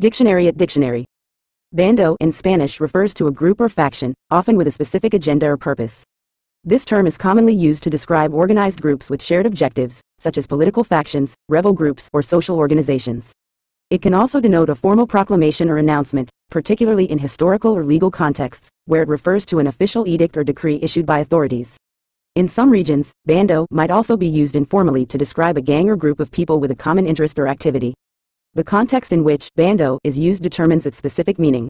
Dictionary at dictionary. Bando in Spanish refers to a group or faction, often with a specific agenda or purpose. This term is commonly used to describe organized groups with shared objectives, such as political factions, rebel groups, or social organizations. It can also denote a formal proclamation or announcement, particularly in historical or legal contexts, where it refers to an official edict or decree issued by authorities. In some regions, bando might also be used informally to describe a gang or group of people with a common interest or activity. The context in which bando is used determines its specific meaning.